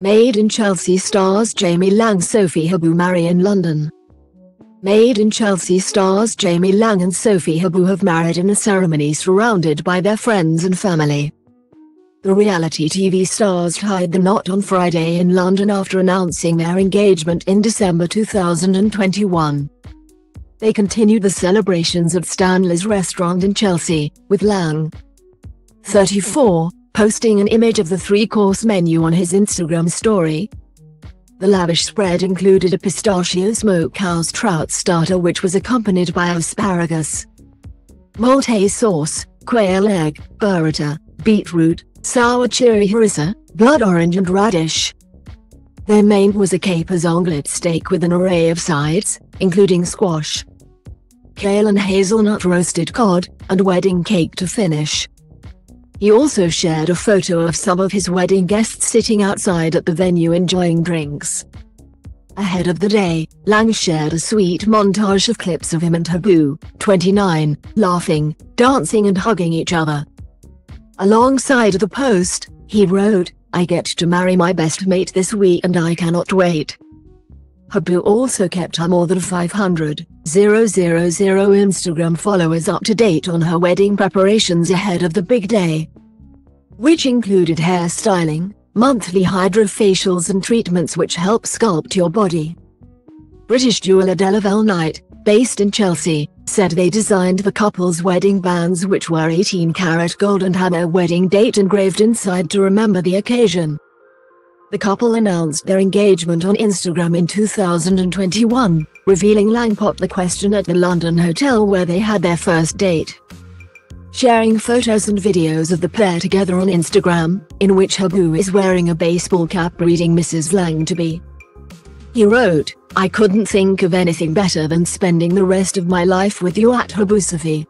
Made in Chelsea stars Jamie Laing Sophie Habboo marry in London. Made in Chelsea stars Jamie Laing and Sophie Habboo have married in a ceremony surrounded by their friends and family. The reality TV stars tied the knot on Friday in London after announcing their engagement in December 2021. They continued the celebrations at Stanley's restaurant in Chelsea, with Laing, 34, posting an image of the three-course menu on his Instagram story. The lavish spread included a pistachio smokehouse trout starter which was accompanied by asparagus, Maltese sauce, quail egg, burrata, beetroot, sour cherry harissa, blood orange and radish. Their main was a capers omelette steak with an array of sides, including squash, kale and hazelnut roasted cod, and wedding cake to finish. He also shared a photo of some of his wedding guests sitting outside at the venue enjoying drinks. Ahead of the day, Laing shared a sweet montage of clips of him and Habboo, 29, laughing, dancing and hugging each other. Alongside the post, he wrote, I get to marry my best mate this week and I cannot wait. Habboo also kept her more than 500, 000 Instagram followers up to date on her wedding preparations ahead of the big day. Which included hairstyling, monthly hydrofacials and treatments which help sculpt your body. British jeweler Delaval Knight, based in Chelsea, said they designed the couple's wedding bands which were 18 karat gold and had their wedding date engraved inside to remember the occasion. The couple announced their engagement on Instagram in 2021, revealing Laing popped the question at the London hotel where they had their first date. Sharing photos and videos of the pair together on Instagram, in which Habboo is wearing a baseball cap reading Mrs. Laing to be. He wrote, I couldn't think of anything better than spending the rest of my life with you at Habboo Sophie.